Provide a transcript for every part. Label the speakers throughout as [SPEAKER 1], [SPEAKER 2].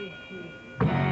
[SPEAKER 1] Look on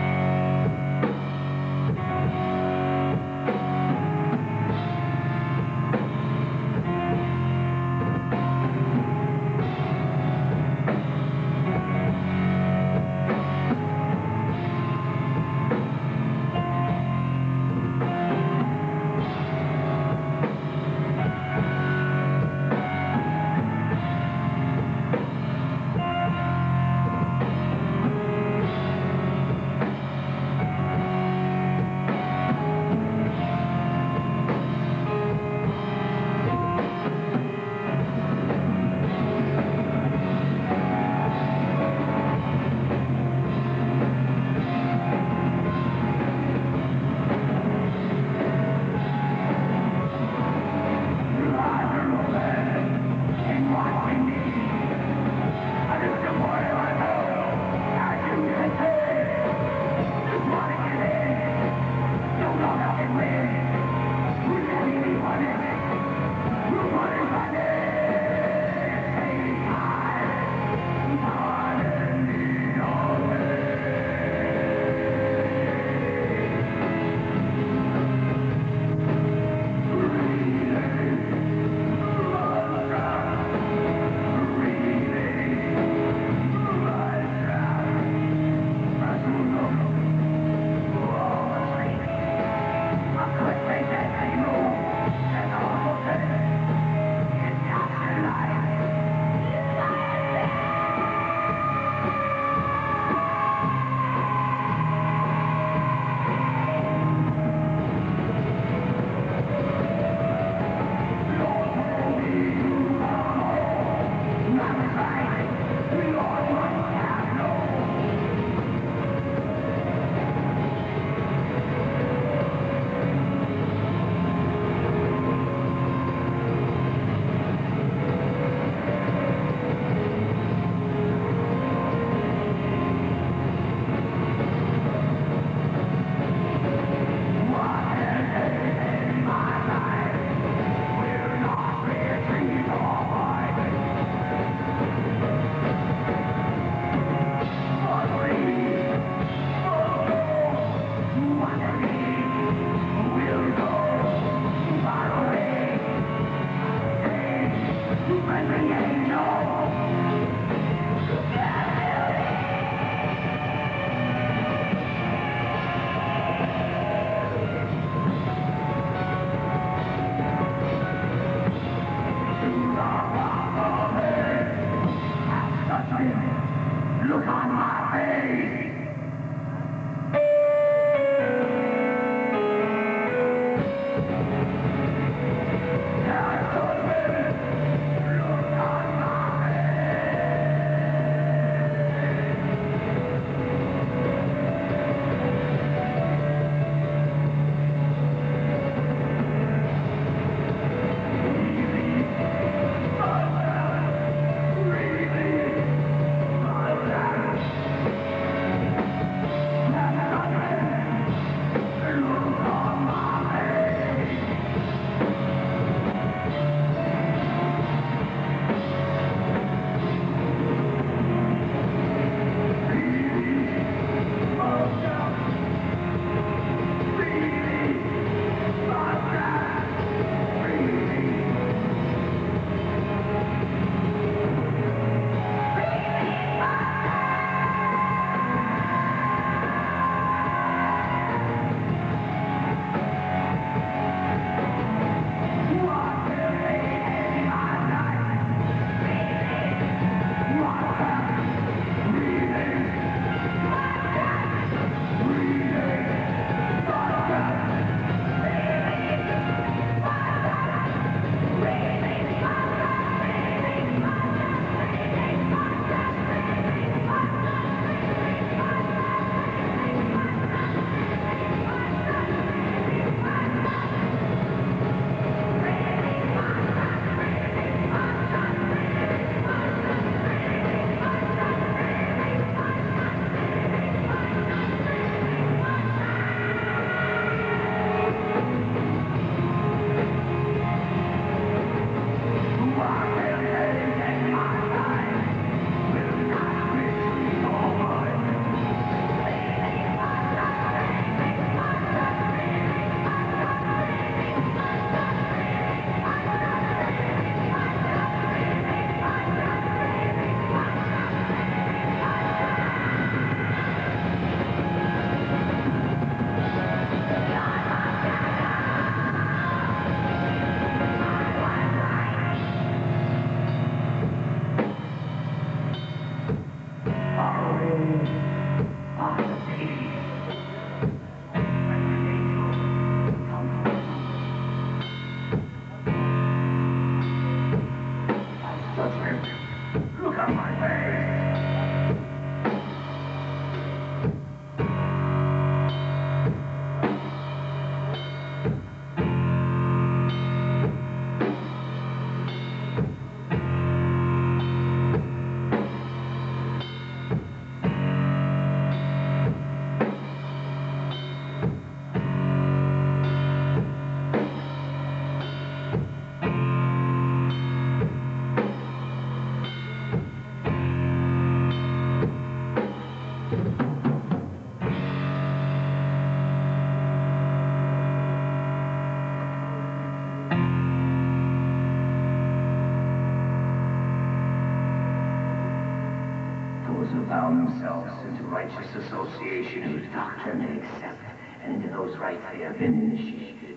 [SPEAKER 1] themselves into righteous association whose doctrine they accept, and into those rites they have been initiated.